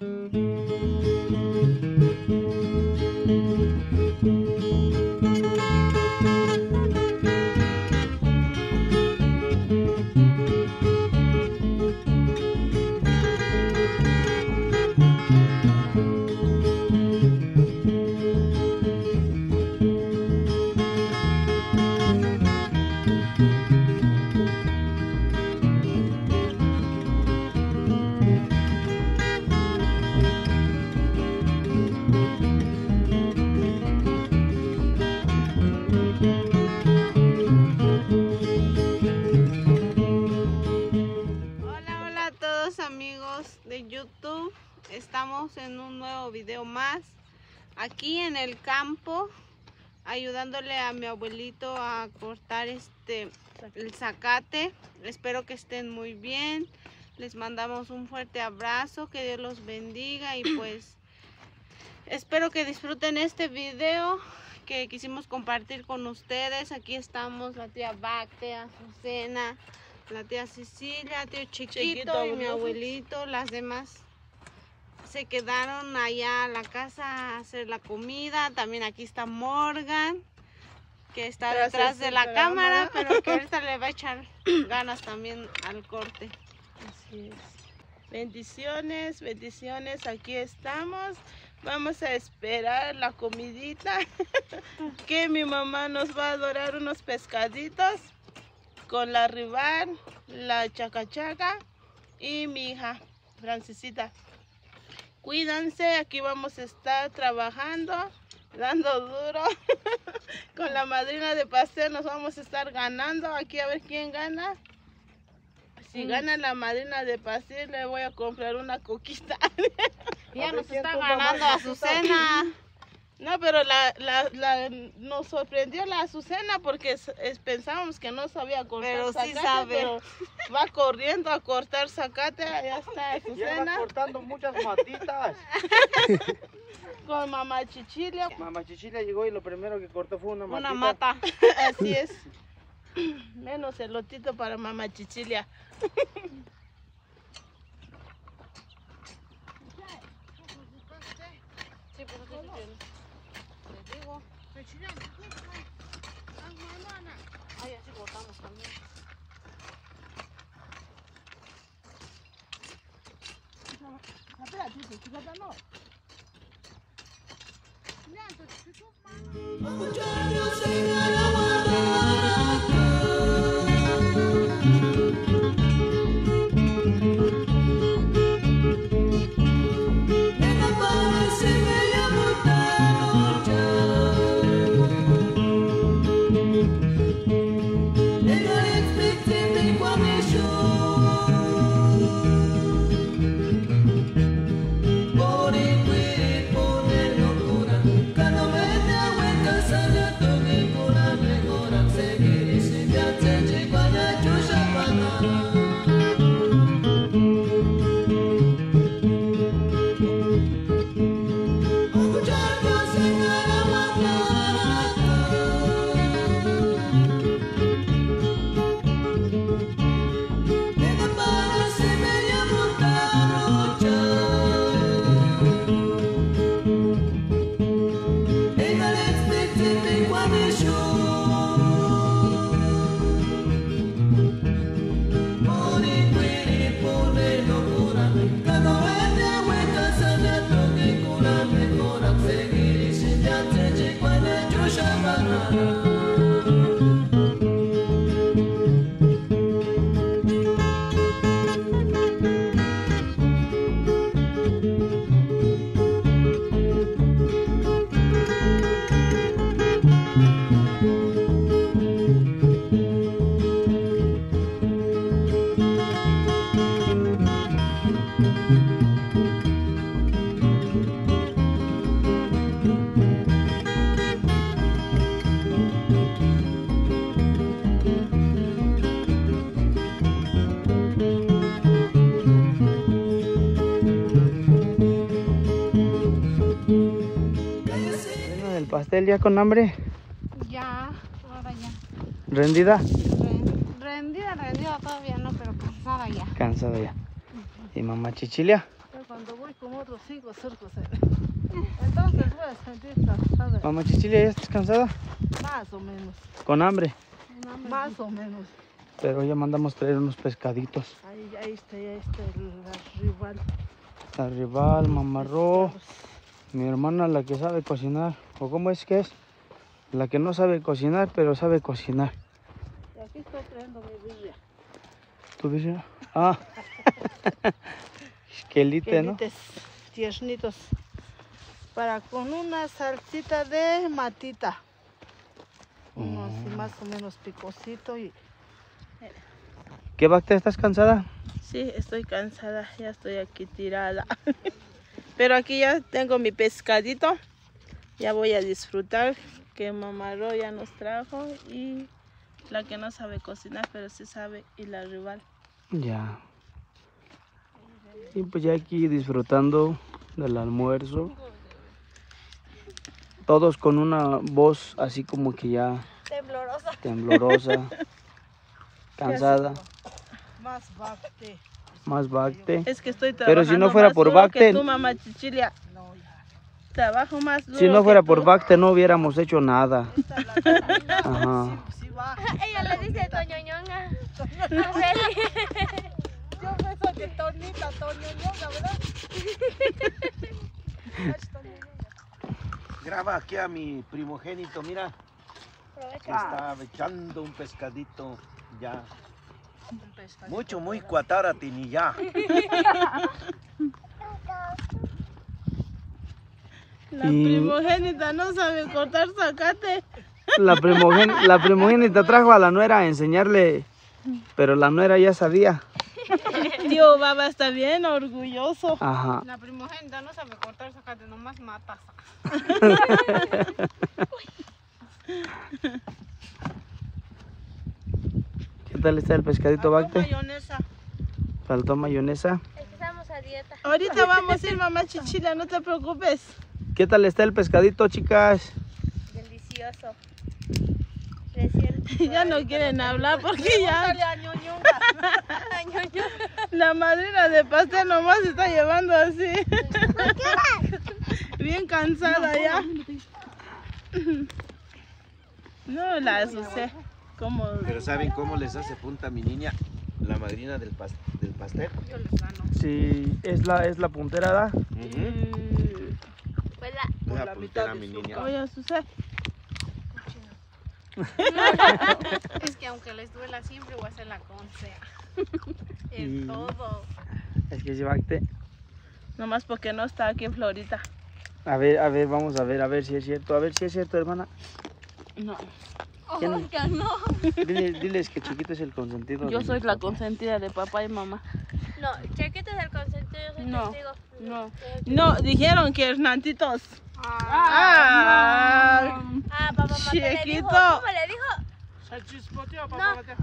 Hola, más. Aquí en el campo, ayudándole a mi abuelito a cortar este el zacate. Espero que estén muy bien. Les mandamos un fuerte abrazo. Que Dios los bendiga y pues espero que disfruten este video que quisimos compartir con ustedes. Aquí estamos la tía Bactea, Azucena, la tía Cecilia, tío Chiquito, Chiquito, y mi abuelito, las demás se quedaron allá a la casa a hacer la comida. También aquí está Morgan, que está detrás de la cámara. pero que ahorita le va a echar ganas también al corte. Así es. Bendiciones, bendiciones, aquí estamos. Vamos a esperar la comidita que mi mamá nos va a adorar unos pescaditos con la rival, la chacachaca y mi hija Francisita. Cuídense, aquí vamos a estar trabajando, dando duro. con la madrina de pastel nos vamos a estar ganando. Aquí a ver quién gana. Si Mm. gana la madrina de pastel, le voy a comprar una coquita. Ya nos está ganando más Azucena. No, pero la, la, la- nos sorprendió la Azucena porque es- es- pensábamos que no sabía cortar Pero sí sabe. pero va corriendo a cortar zacate. Allá está Ya va Azucena cortando muchas matitas. con mamá Chichilia. Mamá Chichila llegó y lo primero que cortó fue una matita. Una mata. Así es. Menos el lotito para mamá Chichilia. 出去，去。Ya con hambre, Ya, ahora ya. rendida, Ren- Rendida, rendida todavía no, pero cansada ya. cansada ya. Y mamá Chichilia, cuando voy con otros cinco surcos. eh. Entonces voy a sentir cansada. Mamá Chichilia, ¿ya estás cansada? Más o menos. Con hambre. Más o menos. Pero ya mandamos traer unos pescaditos. Ahí, ahí está, ahí está el rival. La rival, mamarró. Mi hermana, la que sabe cocinar. ¿O cómo es que es? La que no sabe cocinar, pero sabe cocinar. Y aquí estoy trayendo mi birria. ¿Tú dices? Ah. Esquelite, ¿no? Tiernitos. Para con una salsita de matita. Uno así Mm. más o menos picosito y ¿Qué Bacte, estás cansada? Sí, estoy cansada, ya estoy aquí tirada. Pero aquí ya tengo mi pescadito. Ya voy a disfrutar que mamá Ro ya nos trajo y la que no sabe cocinar, pero sí sabe y la rival. Ya. Y pues ya aquí disfrutando del almuerzo. Todos con una voz así como que ya Temblorosa. temblorosa, cansada, Más bacte. más Bacte. Es que estoy Pero trabajando si no fuera más por Bacte- que tú, mamá Chichilia. Trabajo más duro Si no fuera por. Bacte no hubiéramos hecho nada. Ajá. sí, sí va. Ella le dice Toñoñonga. Yo pienso que Tonita, Toñoñonga, ¿verdad? Graba aquí a mi primogénito, mira, que está echando un pescadito ya. Mucho, muy cuatárati ya. La Y- primogénita no sabe cortar zacate. La, primogén- la primogénita trajo a la nuera a enseñarle, pero la nuera ya sabía. Tío Baba está bien orgulloso. Ajá. La primogénita no sabe cortar zacate, nomás mata. ¿Qué tal está el pescadito Bacte? mayonesa. Faltó mayonesa. Estamos a dieta. Ahorita vamos a ir, mamá Chichila, no te preocupes. ¿Qué tal está el pescadito, chicas? Delicioso. Recién. Ya no quieren hablar porque ya la madrina de pastel nomás se está llevando así. Bien cansada ya. No la asusté. Como Pero ¿saben cómo les hace punta mi niña? La madrina del, pas- del pastel. Yo les gano. Sí, es la, es la puntera, ¿da? Ujú. Por la la puntera mitad de mi su niña. Oye, Asusé. Es que aunque les duela siempre voy a hacer la consea. En todo. Es que Bacte. Nomás porque no está aquí en Florida. A ver, a ver, vamos a ver, a ver si es cierto. A ver si es cierto, hermana. No. ¿Quién? ya no. Dile- diles que chiquito es el consentido. Yo soy la papá. consentida de papá y mamá. No, Chequito es el consentido, yo soy No. testigo. No. No, dijeron que Hernantitos. Ah, Ah, Ah, papá. Chiquito. ¿Cómo le dijo? Se chispoteó, No, ¿cómo le dijo?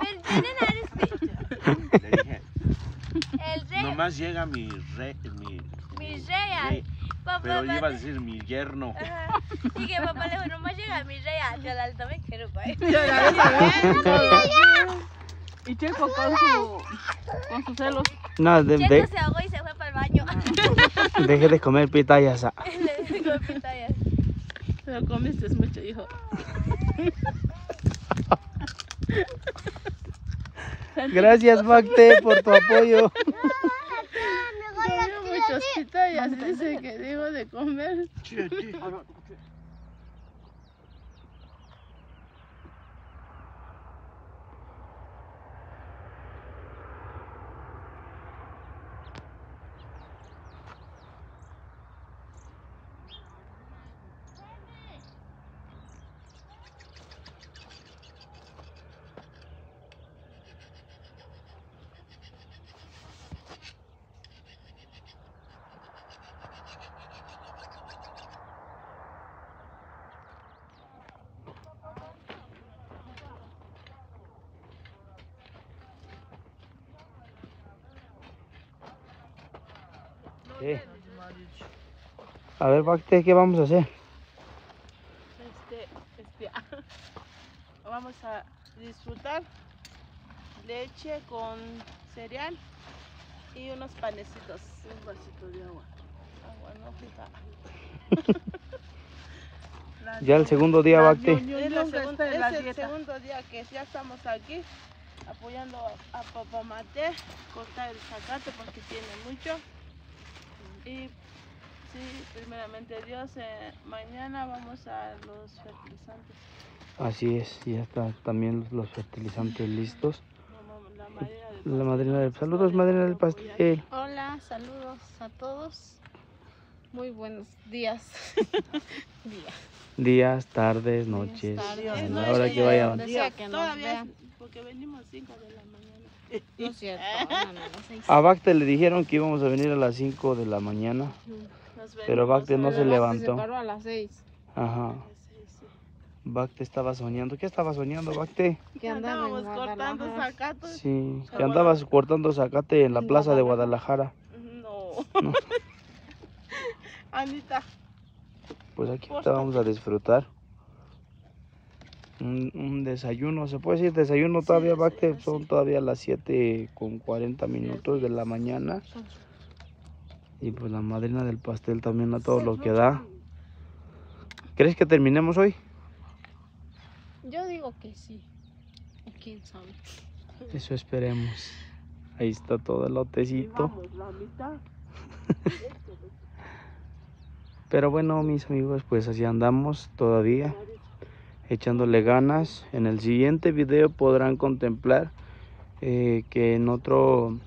Pero tienen eres Le dije, el rey, nomás llega mi rey, mi mi rey. rey, Papá, pero iba a papá. decir mi yerno. Ajá. Y que papá le dijo, nomás llega mi rey. Yo la también quiero, pues. Y Checo con su con sus celos. No, de- Checo de- se ahogó y se fue para el baño. deje de comer pitayas. Le dijo pitayas. Pero comiste mucho, hijo. Gracias, Bacte, por tu apoyo. Comió muchos pitayas. Dice que dijo de comer. A ver, Bacte, ¿qué vamos a hacer? Este, este, vamos a disfrutar leche con cereal y unos panecitos. Un vasito de agua. Agua, no Ya el segundo día, Bacte. Es, la segunda- es el segundo día que ya estamos aquí apoyando a Papá Mate, cortar el zacate porque tiene mucho. Y sí, primeramente Dios, eh, mañana vamos a los fertilizantes. Así es, ya están también los fertilizantes listos. La madrina del La madrina del... Saludos, madrina del pastel. Hola, saludos a todos. Muy buenos días. Días. Días, tardes, noches, tardes, a la hora que ya, vayan. Todavía, porque venimos 5 de la mañana. No es cierto. No, no, no, seis. A Bacte le dijeron que íbamos a venir a las 5 de la mañana, Nos pero Bacte no se levantó. paró a las seis. Ajá. Bacte estaba soñando. ¿Qué estaba soñando, Bacte? Que Andábamos cortando zacatos. Sí, que andabas cortando zacate en la ¿En plaza de Guadalajara? Guadalajara. No. Anita, Pues aquí ahorita vamos a disfrutar. Un, un desayuno, ¿se puede decir desayuno todavía, desayuno, Bacte? Son todavía las 7 con 40 minutos de la mañana. Y pues la madrina del pastel también a todo lo que da. ¿Crees que terminemos hoy? Yo digo que sí. ¿O quién sabe? Eso esperemos. Ahí está todo el lotecito. vamos, la mitad. Pero bueno, mis amigos, pues así andamos todavía, echándole ganas. En el siguiente video podrán contemplar eh, que en otro,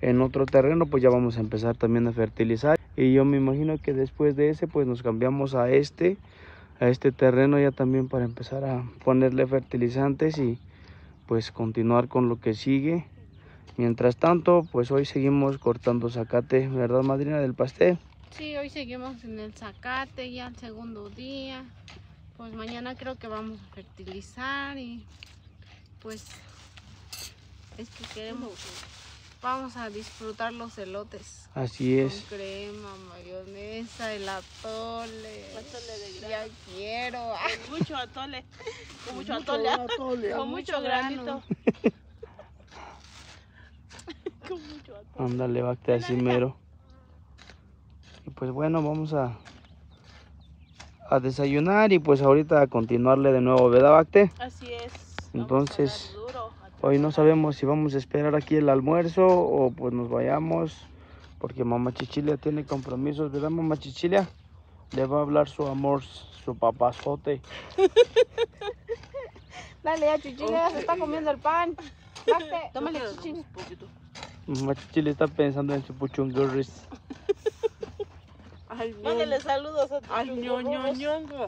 en otro terreno, pues ya vamos a empezar también a fertilizar. Y yo me imagino que después de ese, pues nos cambiamos a este, a este terreno ya también para empezar a ponerle fertilizantes y pues continuar con lo que sigue. Mientras tanto, pues hoy seguimos cortando zacate, ¿verdad, madrina del pastel? Sí, hoy seguimos en el zacate, ya el segundo día. Pues mañana creo que vamos a fertilizar y pues es que queremos, vamos a disfrutar los elotes. Así es. Con crema, mayonesa, el atole. Atole de Ya quiero. Con mucho atole. Con mucho atole. Con mucho granito. Con mucho atole. Ándale, Bacte, así mero. Y pues bueno, vamos a, a desayunar y pues ahorita a continuarle de nuevo, ¿verdad, Bacte? Así es. Entonces, Hoy no sabemos si vamos a esperar aquí el almuerzo o pues nos vayamos porque mamá Chichilia tiene compromisos, ¿verdad, mamá Chichilia? Le va a hablar su amor, su papazote. Dale ya, Chichilia, se está comiendo el pan. Bacte, tómale, Chichilia. Mamá Chichilia está pensando en su puchungurris. Mándale saludos a tu Al ñoñoñongo.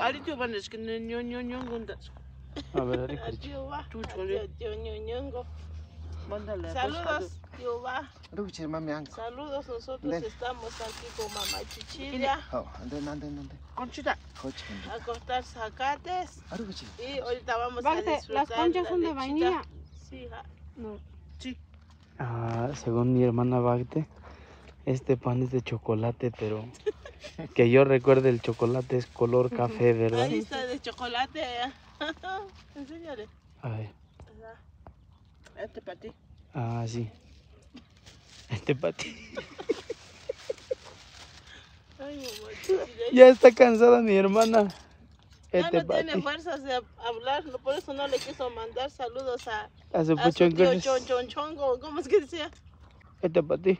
Ari tu banes que ñoñoñongo. A ver, Ari, A tío va. Tú, a chole. tío Ñoñongo. Mándale Saludos, ang. Saludos, nosotros estamos aquí con mamá Chichilia Oh, anden, anden, anden. Conchita. A cortar zacates Aruchi. y ahorita vamos a disfrutar las conchas la son de vainilla. Sí, hija. No. Ah, según mi hermana Bagte, este pan es de chocolate, pero que yo recuerde el chocolate es color café, ¿verdad? Ahí está de chocolate. Enséñale. A ver, Este para ti. ah, sí. Este mamá Chichilia. Ya está cansada mi hermana. Ya Este no tiene fuerzas de hablar, por eso no le quiso mandar saludos a, A su a su tío. Chon Chon Chongo. ¿Cómo es que decía? Este pati.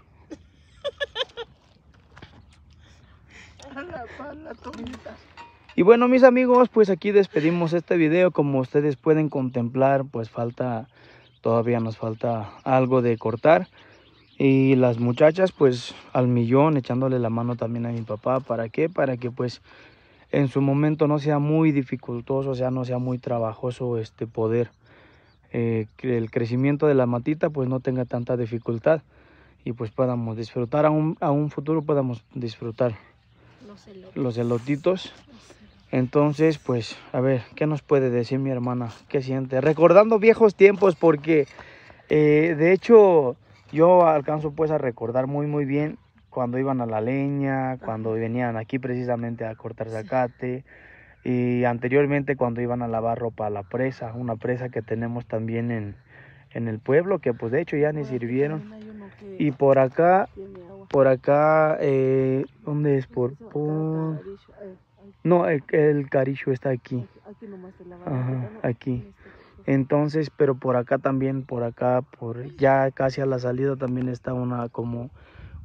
Y bueno, mis amigos, pues aquí despedimos este video. Como ustedes pueden contemplar, pues falta, todavía nos falta algo de cortar. Y las muchachas, pues al millón, echándole la mano también a mi papá. ¿Para qué? Para que pues en su momento no sea muy dificultoso, o sea, no sea muy trabajoso este poder. eh, que el crecimiento de la matita pues no tenga tanta dificultad y pues podamos disfrutar a un, a un futuro podamos disfrutar Los elotitos. Entonces pues a ver qué nos puede decir mi hermana qué siente recordando viejos tiempos porque eh, de hecho yo alcanzo pues a recordar muy muy bien cuando iban a la leña cuando venían aquí precisamente a cortar zacate y anteriormente cuando iban a lavar ropa a la presa una presa que tenemos también en en el pueblo, que pues de hecho ya ni sirvieron. Y por acá, por acá, eh, ¿dónde es? Por, por... Eh, No, el, el caricho está aquí. aquí este- Entonces, pero por acá también, por acá, por ya casi a la salida también está una como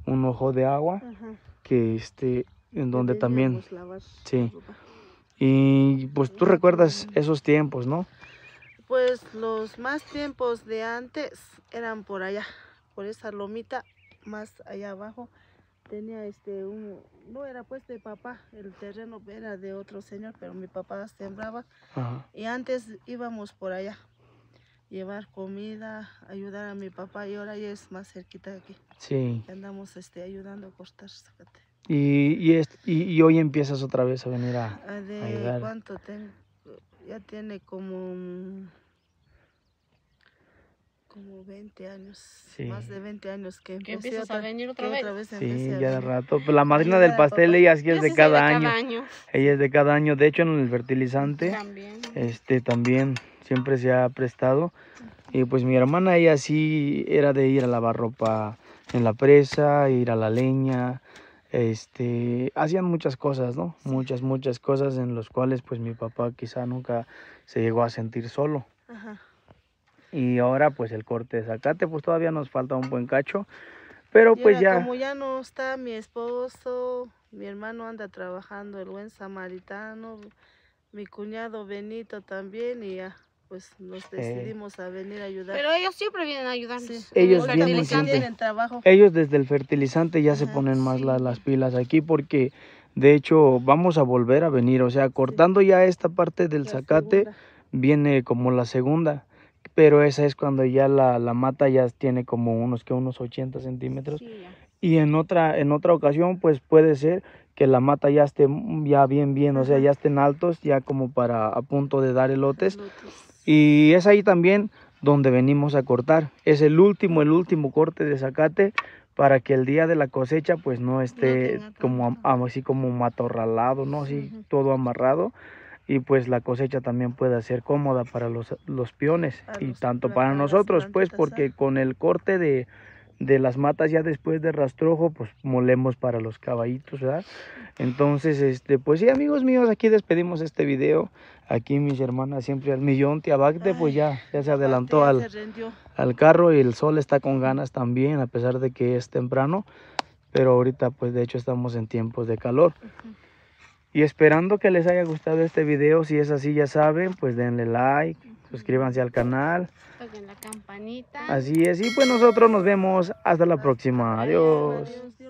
un ojo de agua Ajá. que este en donde también lavar sí. y pues tú recuerdas esos tiempos, ¿no? Pues los más tiempos de antes eran por allá, por esa lomita más allá abajo. Tenía este un, no era pues de papá, el terreno era de otro señor, pero mi papá sembraba Ajá. y antes íbamos por allá, llevar comida, ayudar a mi papá y ahora ya es más cerquita de aquí. Sí. que andamos este ayudando a cortar zacate. Y, y, es- y, y hoy empiezas otra vez a venir a Ah, ¿De ayudar. cuánto tengo? Ya tiene como como 20 años, Sí. más de 20 años que Que empecé empiezas a venir otra vez. otra vez Sí, a ya de rato. Pues la madrina del pastel, ella sí es de cada año. año. Ella es de cada año. De hecho, en el fertilizante, También. este también siempre se ha prestado. Y pues mi hermana, ella sí era de ir a lavar ropa en la presa, ir a la leña. Este, hacían muchas cosas, ¿no? Muchas, muchas cosas en las cuales pues mi papá quizá nunca se llegó a sentir solo. Ajá. Y ahora pues el corte de zacate, pues todavía nos falta un buen cacho. Pero Y pues ahora ya, como ya no está mi esposo, mi hermano anda trabajando el buen samaritano, mi cuñado Benito también y ya pues nos decidimos a venir a ayudar. Pero ellos siempre vienen a ayudarnos. Sí. Ellos vienen siempre. tienen trabajo. ellos desde el fertilizante ya se ponen más la- las pilas aquí porque de hecho vamos a volver a venir. O sea, cortando ya esta parte del La zacate segunda. viene como la segunda. Pero esa es cuando ya la, la mata ya tiene como unos que unos 80 centímetros. Sí, ya. Y en otra, en otra ocasión, pues puede ser que la mata ya esté mm, ya bien, bien, o sea, ya estén altos, ya como para a punto de dar elotes. Lotes. Y es ahí también donde venimos a cortar. Es el último, el último corte de zacate para que el día de la cosecha pues no esté como así como matorralado, ¿no? Así todo amarrado. Y pues la cosecha también pueda ser cómoda para los, los peones Para y los tanto para nosotros pues porque con el corte de, de las matas ya después de rastrojo pues molemos para los caballitos, ¿verdad? Entonces, este, pues sí amigos míos, aquí despedimos este video. Aquí mis hermanas siempre al millón, tía Bagde, pues ya, ya se adelantó al, al carro y el sol está con ganas también, a pesar de que es temprano. Pero ahorita, pues de hecho, estamos en tiempos de calor. Y esperando que les haya gustado este video. Si es así, ya saben, pues denle like, suscríbanse al canal. Toquen la campanita. Así es. Y pues nosotros nos vemos hasta la próxima. Adiós. Adiós.